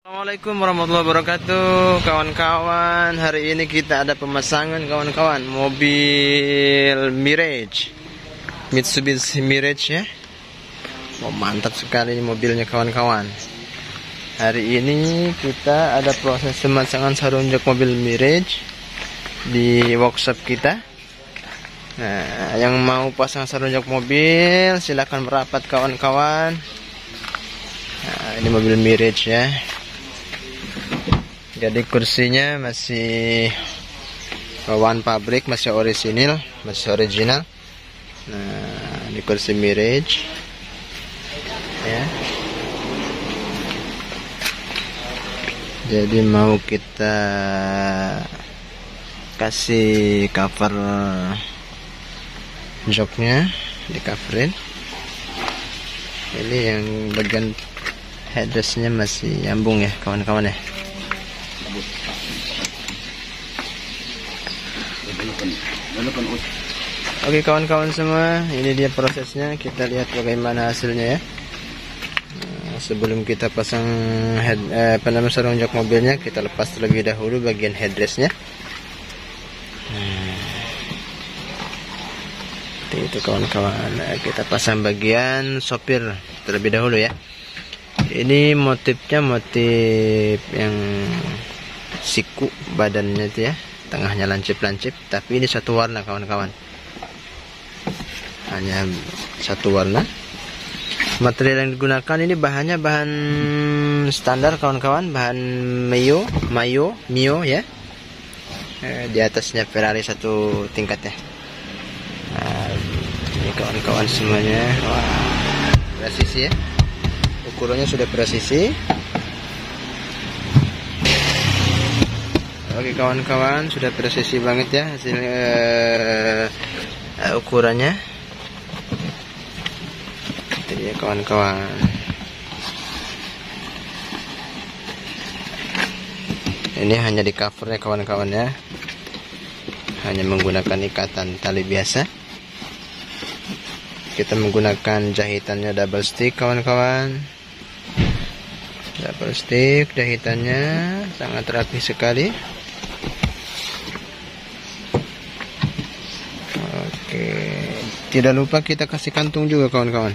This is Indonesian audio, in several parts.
Assalamualaikum warahmatullahi wabarakatuh Kawan-kawan. Hari ini kita ada pemasangan kawan-kawan Mobil Mirage. Mitsubishi Mirage ya. Oh, Mantap sekali mobilnya kawan-kawan. Hari ini kita ada proses pemasangan sarung jok mobil Mirage Di workshop kita Nah, yang mau pasang sarung jok mobil silahkan merapat kawan-kawan. Nah, ini mobil Mirage ya. Jadi kursinya masih one pabrik masih orisinil masih original. Nah ini kursi mirage. Ya. Jadi mau kita kasih cover joknya di coverin ini yang bagian headrestnya masih nyambung ya kawan-kawan ya Oke kawan-kawan semua, ini dia prosesnya. Kita lihat bagaimana hasilnya ya. Nah, sebelum kita pasang head, eh, penambah sarung jok mobilnya, kita lepas terlebih dahulu bagian headrestnya. Itu kawan-kawan, nah, kita pasang bagian sopir terlebih dahulu ya. Ini motifnya motif yang siku badannya itu ya. Tengahnya lancip-lancip tapi ini satu warna kawan-kawan. Hanya satu warna. Material yang digunakan ini bahannya bahan standar kawan-kawan. Bahan Mio Mayo Mio ya. Eh, di atasnya Ferrari satu tingkat ya kawan-kawan semuanya wah presisi ya ukurannya sudah presisi Oke kawan-kawan sudah presisi banget ya hasil uh, uh, ukurannya. Jadi ya kawan-kawan. Ini hanya di covernya kawan-kawan ya. Hanya menggunakan ikatan tali biasa. Kita menggunakan jahitannya double stick kawan-kawan. Double stick jahitannya sangat rapi sekali. tidak lupa kita kasih kantung juga kawan-kawan.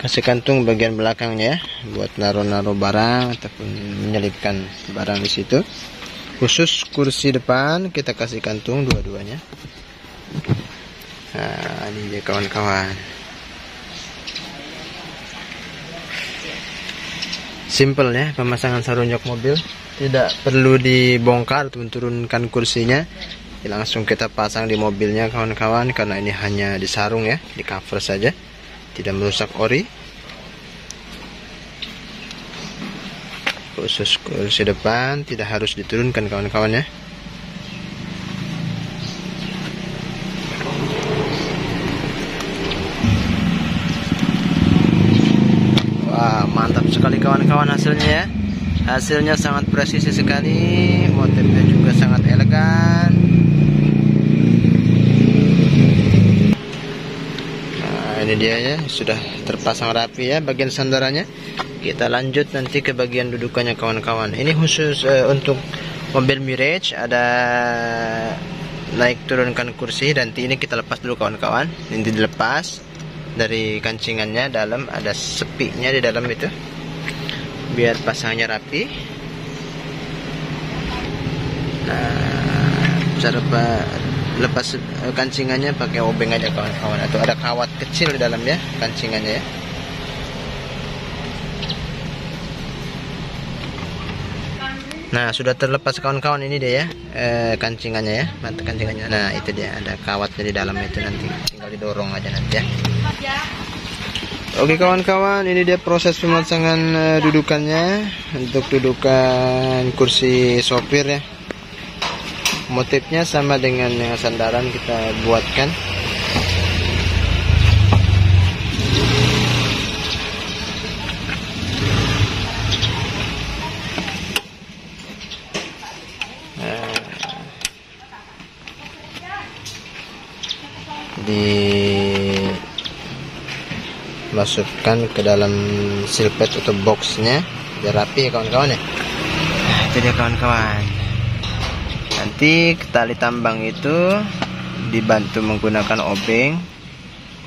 Kasih kantung bagian belakangnya ya buat naruh-naruh barang ataupun menyelipkan barang di situ. Khusus kursi depan kita kasih kantung dua-duanya. Nah ini dia kawan-kawan simple ya pemasangan sarung jok mobil. Tidak perlu dibongkar atau turunkan kursinya. Langsung kita pasang di mobilnya kawan-kawan karena ini hanya disarung ya di cover saja. Tidak merusak ori. Khusus kursi depan tidak harus diturunkan kawan-kawan ya kawan-kawan hasilnya ya. Hasilnya sangat presisi sekali motifnya juga sangat elegan. Ini dia ya sudah terpasang rapi ya bagian sandarannya. Kita lanjut nanti ke bagian dudukannya kawan-kawan. Ini khusus uh, untuk mobil Mirage ada naik turunkan kursi dan ini kita lepas dulu kawan-kawan. Ini dilepas dari kancingannya dalam ada sepinya di dalam itu biar pasangnya rapi. Nah cara lepas eh, kancingannya pakai obeng aja kawan-kawan. Atau ada kawat kecil di dalamnya kancingannya ya. Nah sudah terlepas kawan-kawan ini dia ya eh, kancingannya ya mata kancingannya. Nah itu dia ada kawatnya di dalam itu nanti tinggal didorong aja nanti ya Oke kawan-kawan ini dia proses pemasangan eh, dudukannya. Untuk dudukan kursi sopir ya. Motifnya sama dengan yang sandaran kita buatkan dimasukkan ke dalam silpet atau boxnya. Biar rapi ya kawan-kawan ya. Nah kawan-kawan. Nanti tali tambang itu dibantu menggunakan obeng.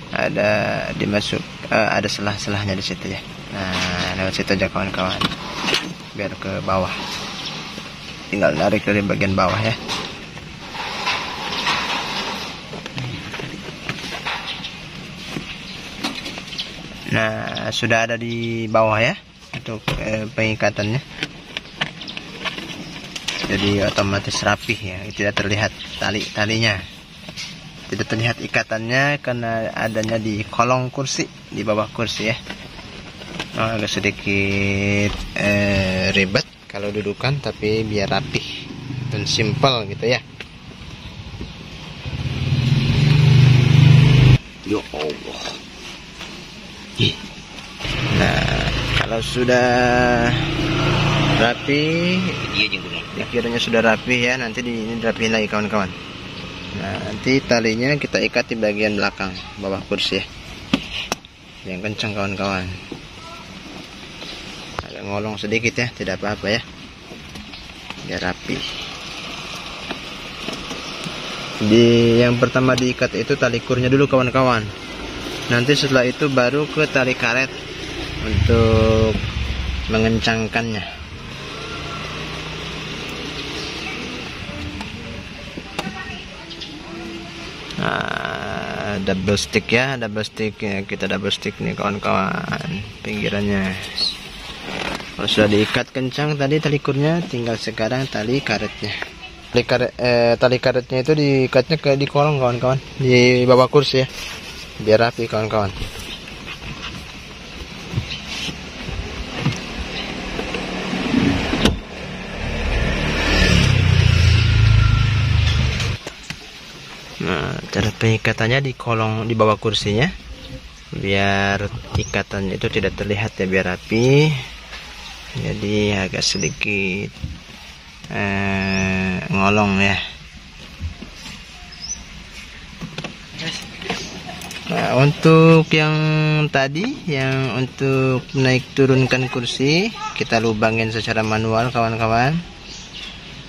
Ada dimasuk uh, ada selah-selahnya di situ ya. Nah lewat situ aja kawan-kawan. Biar ke bawah. Tinggal narik dari bagian bawah ya nah sudah ada di bawah ya untuk eh, pengikatannya. Jadi otomatis rapih ya tidak terlihat tali-talinya tidak terlihat ikatannya karena adanya di kolong kursi di bawah kursi ya. Oh, agak sedikit eh, ribet kalau dudukan tapi biar rapih dan simple gitu ya ya Allah nah kalau sudah rapi. Dikiranya sudah rapi ya. Nanti di ini lagi kawan-kawan. Nah nanti talinya kita ikat di bagian belakang bawah kursi ya. Yang kencang kawan-kawan. Agak ngolong sedikit ya tidak apa-apa ya. Biar rapi. Di yang pertama diikat itu tali kurnya dulu kawan-kawan. Nanti setelah itu baru ke tali karet untuk mengencangkannya. Nah, double stick ya double stick ya. Kita double stick nih kawan-kawan. Pinggirannya. Kalau sudah diikat kencang tadi tali kurnya tinggal sekarang tali karetnya. Tali karet eh, tali karetnya itu diikatnya ke di kolong kawan-kawan. Di bawah kursi ya. Biar rapi kawan-kawan cara pengikatannya di kolong di bawah kursinya biar ikatannya itu tidak terlihat ya biar rapi. Jadi agak sedikit eh, ngolong ya. Nah, untuk yang tadi yang untuk naik turunkan kursi kita lubangin secara manual kawan-kawan.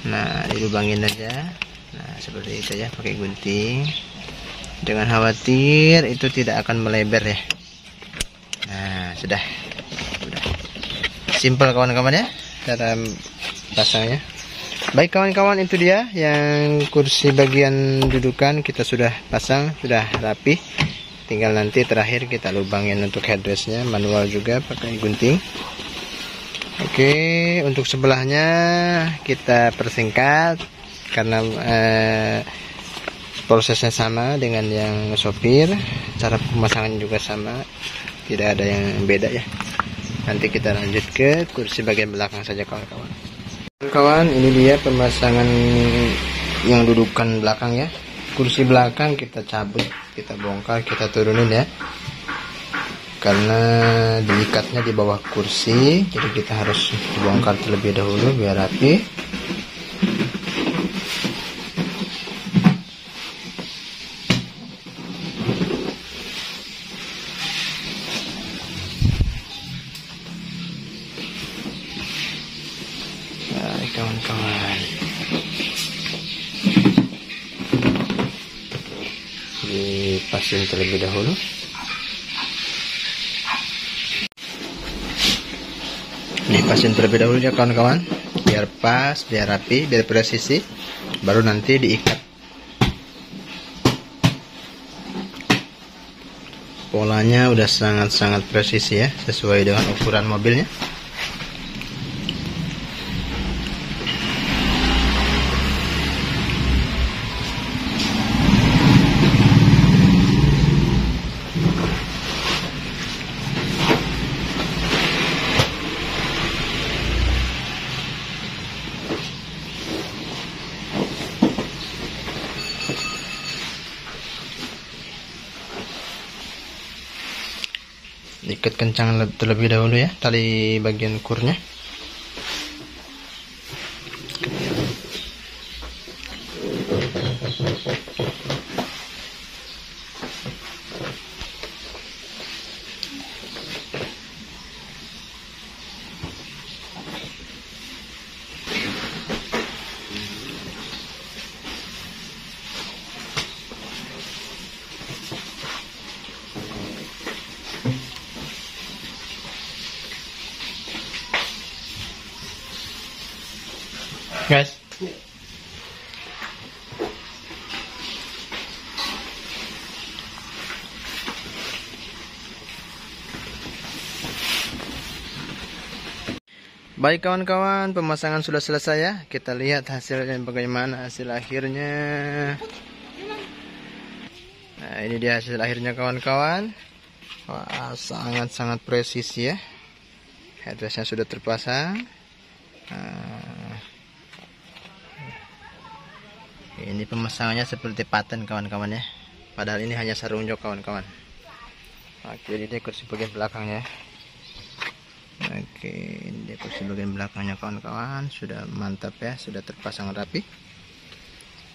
Nah, dilubangin aja nah seperti itu ya pakai gunting. Jangan khawatir itu tidak akan melebar ya. Nah sudah. Sudah. Simple kawan-kawan ya cara pasangnya. Baik kawan-kawan itu dia yang kursi bagian dudukan. Kita sudah pasang sudah rapi. Tinggal nanti terakhir kita lubangin untuk headrestnya manual juga pakai gunting. Oke untuk sebelahnya kita persingkat karena eh, prosesnya sama dengan yang sopir cara pemasangan juga sama. Tidak ada yang beda ya. Nanti kita lanjut ke kursi bagian belakang saja kawan-kawan. Kawan ini dia pemasangan yang dudukan belakang ya. Kursi belakang kita cabut kita bongkar kita turunin ya. Karena diikatnya di bawah kursi jadi kita harus bongkar terlebih dahulu biar rapi dipasin terlebih dahulu. Dipasin terlebih dahulu ya kawan-kawan. Biar pas biar rapi biar presisi baru nanti diikat. Polanya udah sangat-sangat presisi ya sesuai dengan ukuran mobilnya ikat kencang terlebih dahulu ya tali bagian kurnya guys Baik kawan-kawan, pemasangan sudah selesai ya. Kita lihat hasilnya bagaimana hasil akhirnya. Nah, ini dia hasil akhirnya kawan-kawan. Wah, sangat-sangat presisi ya. Headrestnya sudah terpasang. Nah, ini pemasangannya seperti paten kawan-kawan ya. Padahal ini hanya sarung jok kawan-kawan. Oke, ini kursi bagian belakangnya. Oke, ini kursi bagian belakangnya kawan-kawan sudah mantap ya, sudah terpasang rapi.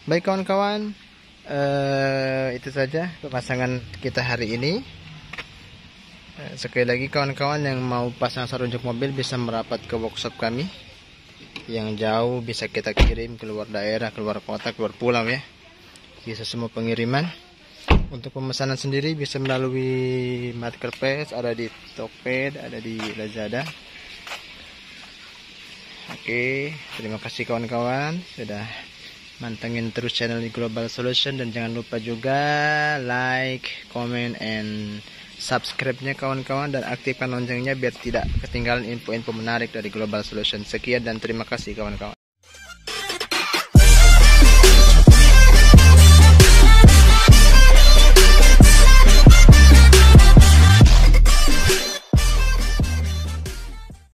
Baik kawan-kawan, eh, itu saja pemasangan kita hari ini. Eh, sekali lagi kawan-kawan yang mau pasang sarung jok mobil bisa merapat ke workshop kami. Yang jauh bisa kita kirim keluar daerah, keluar kota, keluar pulau ya. Bisa semua pengiriman. Untuk pemesanan sendiri bisa melalui marketplace, ada di Tokped, ada di Lazada. Oke, terima kasih kawan-kawan sudah mantengin terus channel Global Solution dan jangan lupa juga like, comment, and subscribe-nya kawan-kawan dan aktifkan loncengnya biar tidak ketinggalan info-info menarik dari Global Solution. Sekian dan terima kasih kawan-kawan.